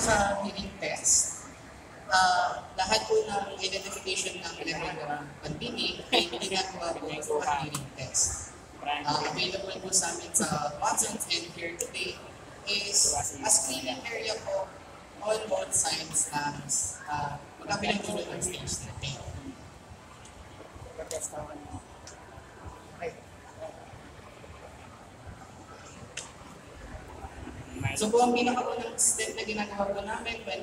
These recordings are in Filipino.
sa hearing test, uh, lahat po ng identification ng ng pandinig ay ginagawa po sa hearing test. Uh, available po sa amin sa Watson's and here today is a screening area po on both sides ng uh, magkabilang dulo ng stage natin. So po ang pinakaunang ginagawa po namin when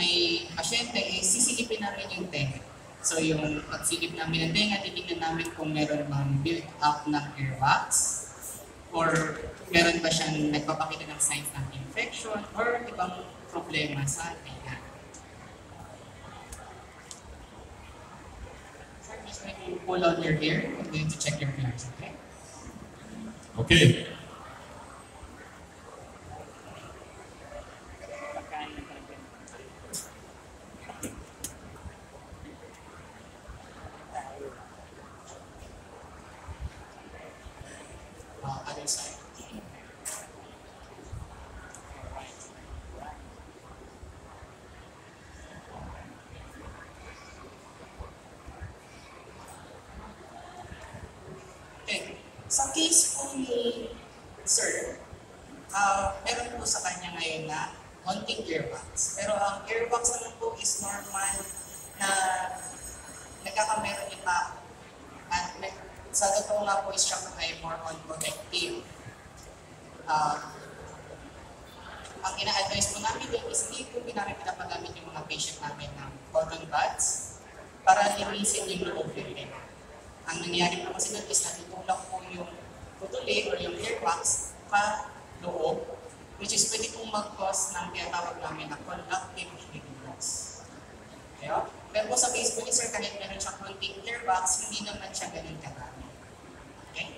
may pasyente is sisilipin namin yung tenga. So yung pagsilip namin ng tenga, titignan namin kung meron bang build up ng earwax or meron ba siyang nagpapakita ng signs ng infection or ibang problema sa tenga. Sir, just going to pull on your hair. I'm going to check your ears, okay? Okay. Uh, other side. Okay. Sa case po ni Sir, uh, meron po sa kanya ngayon na konting earwax. Pero ang earwax naman po is normal na nagkakameron yung tao. At sa totoo nga po is siya po ay more on protective. Uh, ang ina-advise po namin din is hindi po namin pinapagamit yung mga patient namin ng cotton buds para linisin yung loob tenga. Ang nangyari po kasi doon is natutulak po yung putuli or yung earwax pa loob which is pwede pong mag-cause ng tinatawag namin na conductive hearing loss. Kaya, pero po sa case po ni Sir, kahit meron siyang konting earwax, hindi naman siya ganun karami. Okay?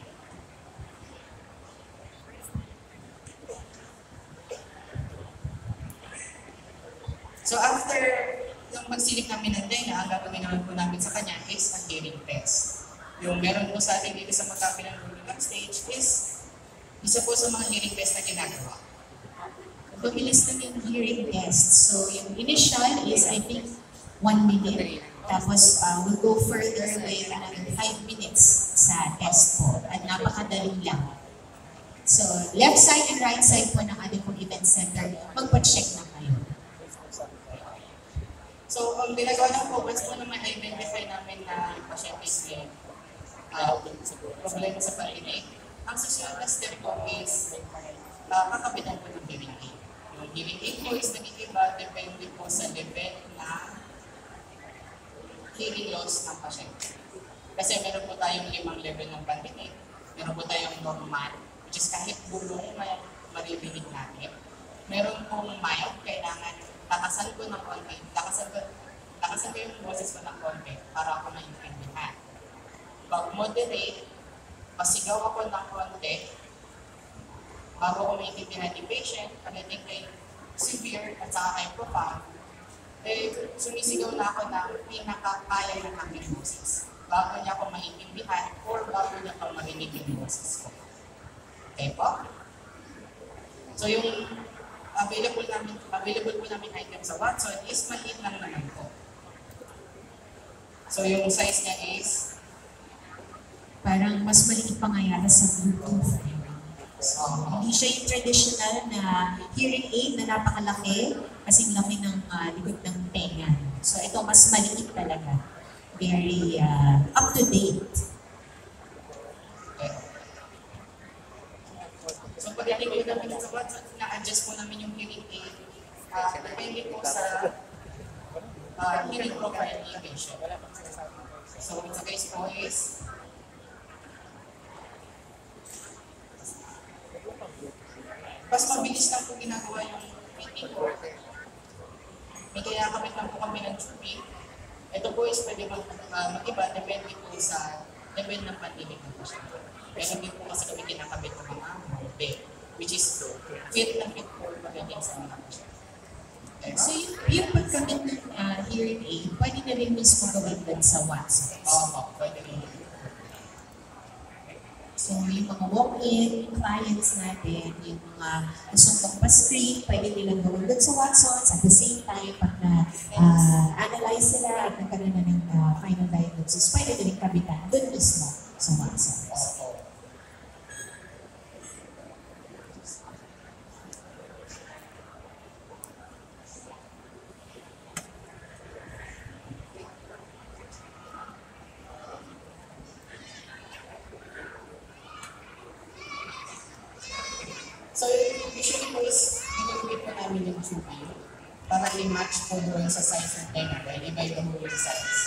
So after yung magsilip namin ng tenga, ang gagawin naman po namin sa kanya is a hearing test. Yung meron po sa atin dito sa magkabilang dulo ng stage is isa po sa mga hearing test na ginagawa. Mabilis lang yung hearing test. So, yung initial is, I think, one minute. Tapos, uh, we'll go further with another five minutes sa test po. At napakadali lang. So, left side and right side po ng ating pong event center, magpa-check na kayo. So, ang ginagawa ng po, once po na may identify namin na yung pasyente is may uh, problema sa parinig, ang susunod na step po is uh, kakabitan po ng hearing aid. Yung hearing aid po is nag-iiba depende po sa level na hearing loss ng pasyente. Kasi meron po tayong limang level ng pandinig. Meron po tayong normal, which is kahit bulong may maririnig natin. Meron pong mild, kailangan takasan ko ng konti. Takasan ko, takasan ko yung boses ko ng konti para ako maintindihan. Pag moderate, pasigaw ako ng konti, bago ko maintindihan ni patient, pagdating kay severe at saka kay profound, eh, sumisigaw na ako ng pinakakaya ng aking boses. Bago niya ako maintindihan or bago niya pa marinig yung boses ko. Okay po? So yung available namin available po namin item sa Watson is maliit lang naman po. So yung size niya is Parang mas maliit pa nga yata sa Bluetooth. um, Hindi siya yung traditional na hearing aid na napakalaki, kasing laki ng ah, likod ng tenga. So ito mas maliit talaga. Very ah, up to date. So pag nalagay namin sa Watson, na-adjust po namin yung hearing aid. Uh, depende po sa uh, hearing profile ni patient. So sa case po is mas mabilis lang po ginagawa yung meeting ko. May kaya kami lang po kami ng tubig. Ito po is pwede mag, uh, mag-iba, depende po sa level ng pandinig ng pasyente. Pero hindi po kasi kami kinakabit ng mga molde, which is fit na fit po pagdating sa mga. Okay, So yung, yung pagkamit ng ah, hearing aid, pwede na rin mismo gawin doon sa WhatsApp. Oo, pwede rin. So, yung mga walk-in clients natin, yung mga gustong magpa-screen, pwede nilang gawin doon sa Watsons. At the same time, pag na-analyze sila at nagkaroon na ng ah, final diagnosis, pwede din kabitan doon mismo sa Watsons. Opo. So, usually po is, ginagawin po namin yung tubing para i-match po doon sa size ng tenga dahil po yung size.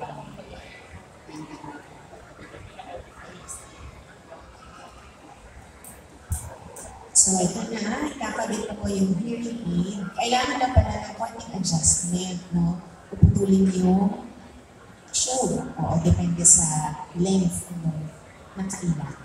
Lang ang So, ito na, kakabit na po yung hearing aid. Kailangan na pala ng konting adjustment, no? Puputulin yung show. Oo, depende sa length ng kailangan.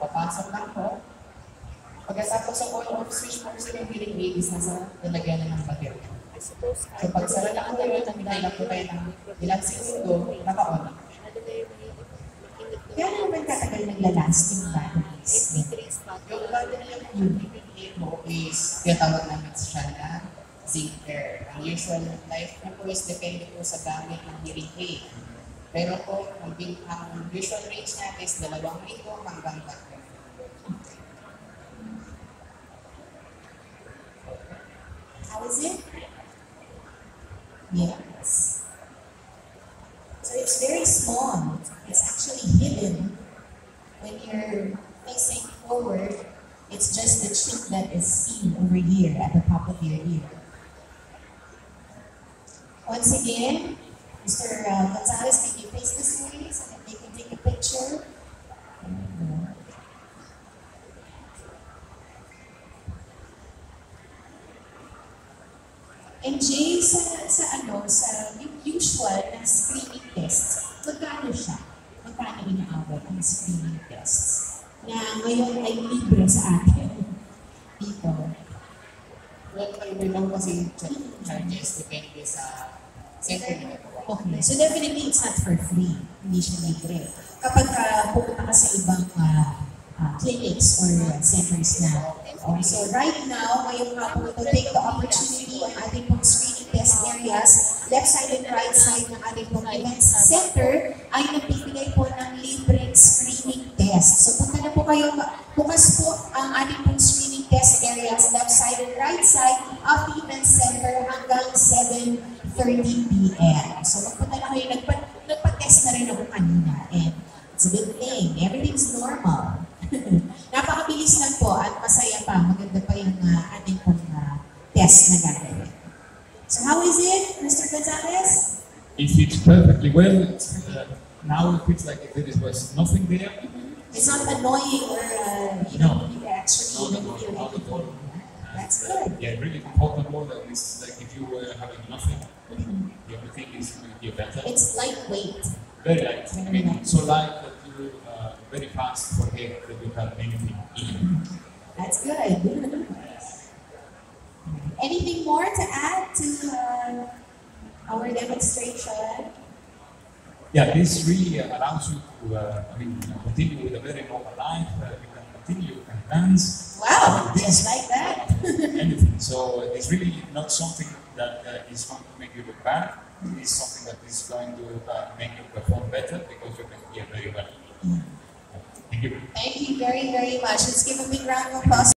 Papasok lang po. Pagkatapos sa on-off switch po kasi ng hearing aid is nasa lalagyan na ng baterya. So pag sara lang ang tayo, lang po tayo ng ilang segundo, naka-on. Kaya naman katagal nagla-lasting batteries. Yung battery yung hearing mo is, tinatawag namin siya na zinc air. Ang usual life niya po is depende po sa gamit ng hearing aid. Pero po, bin- ang usual range is dalawang linggo hanggang tatlo. How is it? Yes. So it's very small. It's actually hidden. When you're facing forward, it's just the chip that is seen over here at the top of your ear. Once again, Mr. uh, Gonzalez, so that they can take a picture? And Jay, sa, sa ano, sa usual na screening tests, magkano siya? Magkano inaabot ang screening tests? Na ngayon ay libre sa atin dito. Well, iba lang kasi ch- charges depende sa. Okay, so definitely it's not for free. Hindi siya libre. Kapag uh, pupunta ka sa ibang ah, ah, clinics or uh, centers na. Oh, so right now, ngayong hapon ito, take the opportunity ang ating pong screening test areas, left side and right side ng ating pong events center ay nagbibigay po ng libreng screening test. So punta na po kayo, bukas po ang ating pong screening test areas, left side and right side of the event center hanggang 7.30 p.m. So magpunta na kayo, nagpa, nagpa-test na rin ako kanina and it's a good thing, everything's normal. Napakabilis lang po at masaya pa, maganda pa yung uh, ating pong uh, test na gagawin. So how is it, Mr. Gonzalez? It fits perfectly well. Uh, now it feels like if there was nothing there. It's not annoying or uh, you No. know, actually No, no, no, not at all. anything. That's good. Yeah, really important more that it's like if you were having nothing, the only thing is get better. It's lightweight. Very light. I mean, so light that you uh, very fast forget that you have anything in. That's good. Anything more to add to uh, our demonstration? Yeah, this really allows you to, uh, I mean, continue with a very normal life. Uh, you can continue, you can dance. Wow, This- just like that. anything. So it's really not something that uh, is you look bad. It's something that is going to uh, make you perform better because you can hear very well. Thank you. Thank you very, very much. Let's give a big round of applause.